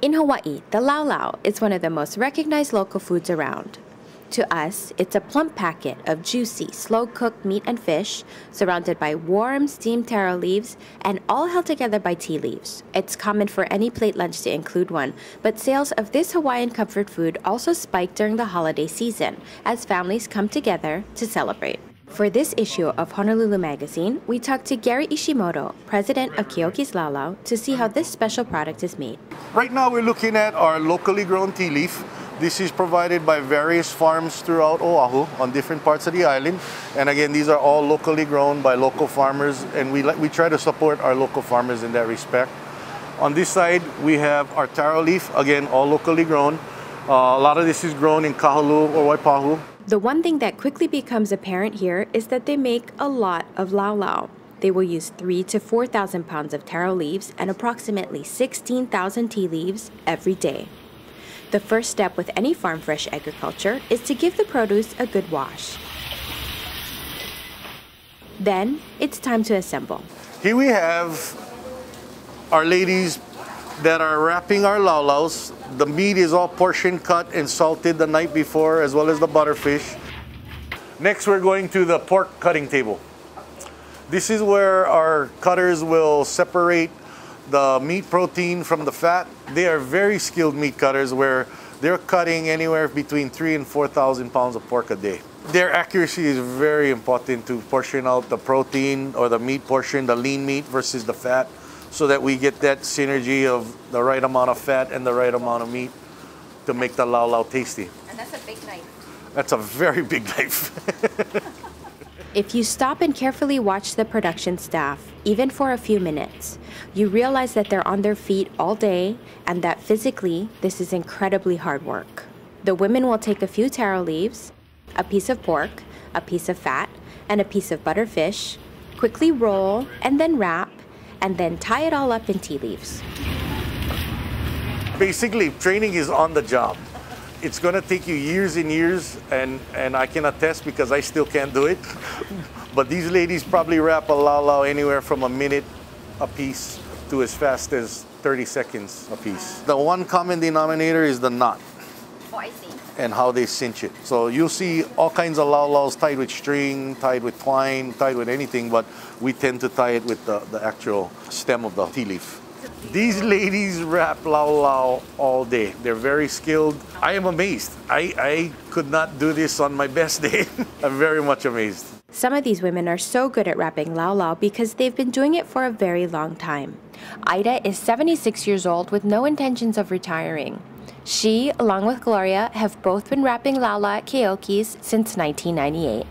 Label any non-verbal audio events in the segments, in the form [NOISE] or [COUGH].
In Hawaii, the lau lau is one of the most recognized local foods around. To us, it's a plump packet of juicy, slow cooked meat and fish, surrounded by warm, steamed taro leaves, and all held together by ti leaves. It's common for any plate lunch to include one, but sales of this Hawaiian comfort food also spike during the holiday season as families come together to celebrate. For this issue of Honolulu Magazine, we talked to Gary Ishimoto, president of Keoki's Lau Lau, to see how this special product is made. Right now, we're looking at our locally grown ti leaf. This is provided by various farms throughout Oahu on different parts of the island. And again, these are all locally grown by local farmers, and we, we try to support our local farmers in that respect. On this side, we have our taro leaf, again, all locally grown. Uh, a lot of this is grown in Kahului or Waipahu. The one thing that quickly becomes apparent here is that they make a lot of lau lao. They will use 3 to 4,000 pounds of taro leaves and approximately 16,000 ti leaves every day. The first step with any farm fresh agriculture is to give the produce a good wash. Then it's time to assemble. Here we have our ladies that are wrapping our laulaus. The meat is all portion cut and salted the night before as well as the butterfish. Next we're going to the pork cutting table. This is where our cutters will separate the meat protein from the fat. They are very skilled meat cutters where they're cutting anywhere between three and 4,000 pounds of pork a day. Their accuracy is very important to portion out the protein or the meat portion, the lean meat versus the fat, so that we get that synergy of the right amount of fat and the right amount of meat to make the lau lau tasty. And that's a big knife. That's a very big knife. [LAUGHS] If you stop and carefully watch the production staff, even for a few minutes, you realize that they're on their feet all day and that physically this is incredibly hard work. The women will take a few taro leaves, a piece of pork, a piece of fat, and a piece of butterfish, quickly roll and then wrap, and then tie it all up in ti leaves. Basically, training is on the job it's going to take you years and years, and, and I can attest because I still can't do it. [LAUGHS] but these ladies probably wrap a lau lau anywhere from a minute a piece to as fast as 30 seconds a piece. The one common denominator is the knot. And how they cinch it. So you'll see all kinds of lau laus tied with string, tied with twine, tied with anything, but we tend to tie it with the, the actual stem of the ti leaf. These ladies wrap lau lau all day. They're very skilled. I am amazed. I, I could not do this on my best day. [LAUGHS] I'm very much amazed. Some of these women are so good at wrapping lau lau because they've been doing it for a very long time. Ida is 76 years old with no intentions of retiring. She, along with Gloria, have both been wrapping lau lau at Keoki's since 1998.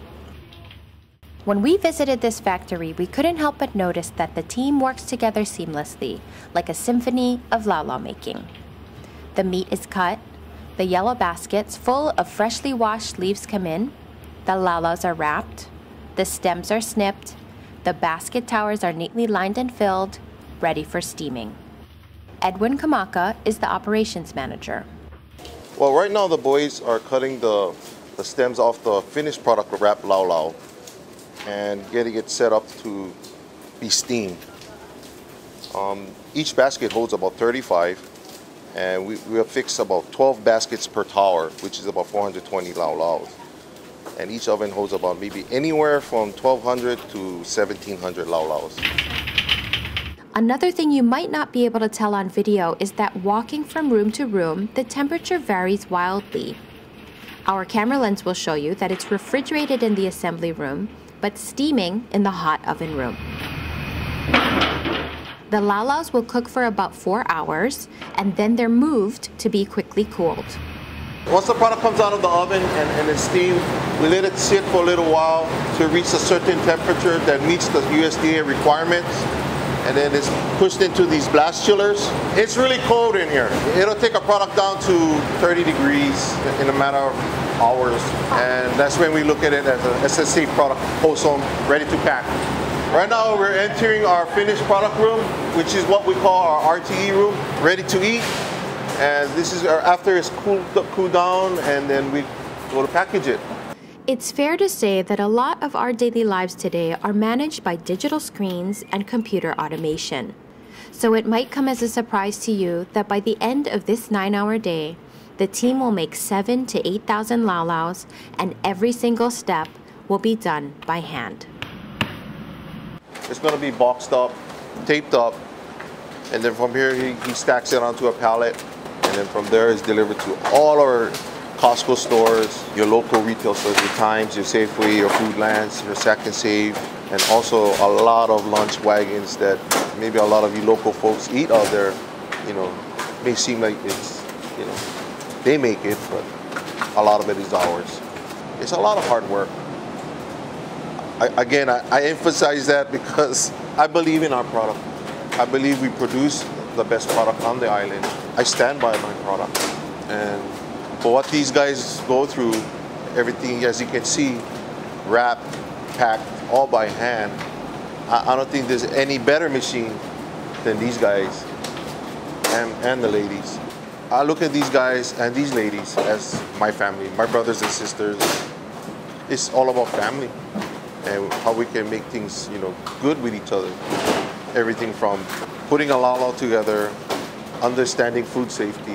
When we visited this factory, we couldn't help but notice that the team works together seamlessly, like a symphony of lau lau making. The meat is cut, the yellow baskets full of freshly washed leaves come in, the lau laus are wrapped, the stems are snipped, the basket towers are neatly lined and filled, ready for steaming. Edwin Kamaka is the operations manager. Well, right now the boys are cutting the, the stems off the finished product of wrap lau lau and getting it set up to be steamed. Um, each basket holds about 35 and we, we have fixed about 12 baskets per tower, which is about 420 lau laus. And each oven holds about maybe anywhere from 1200 to 1700 lau laus. Another thing you might not be able to tell on video is that walking from room to room, the temperature varies wildly. Our camera lens will show you that it's refrigerated in the assembly room but steaming in the hot oven room. The lau laus will cook for about four hours and then they're moved to be quickly cooled. Once the product comes out of the oven and, and it's steamed, we let it sit for a little while to reach a certain temperature that meets the USDA requirements. And then it's pushed into these blast chillers. It's really cold in here. It'll take a product down to 30 degrees in a matter of hours. And that's when we look at it as a SSC product, wholesome, ready to pack. Right now we're entering our finished product room, which is what we call our RTE room, ready to eat. And this is our, after it's cooled, cooled down and then we go to package it. It's fair to say that a lot of our daily lives today are managed by digital screens and computer automation. So it might come as a surprise to you that by the end of this nine hour day, the team will make seven to 8,000 laulaus, and every single step will be done by hand. It's going to be boxed up, taped up, and then from here he, he stacks it onto a pallet, and then from there it's delivered to all our Costco stores, your local retail stores, your Times, your Safeway, your Foodlands, your Sack and Save, and also a lot of lunch wagons that maybe a lot of you local folks eat out there. You know, may seem like it's, you know, they make it, but a lot of it is ours. It's a lot of hard work. I, again, I, I emphasize that because [LAUGHS] I believe in our product. I believe we produce the best product on the island. I stand by my product. And for what these guys go through, everything as you can see, wrapped, packed, all by hand. I, I don't think there's any better machine than these guys and, and the ladies. I look at these guys and these ladies as my family, my brothers and sisters. It's all about family and how we can make things, you know, good with each other. Everything from putting a laulau together, understanding food safety,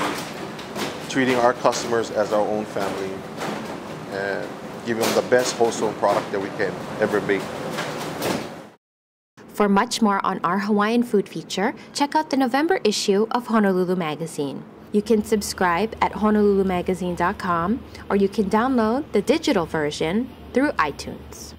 treating our customers as our own family, and giving them the best wholesome product that we can ever make. For much more on our Hawaiian food feature, check out the November issue of Honolulu Magazine. You can subscribe at honolulumagazine.com or you can download the digital version through iTunes.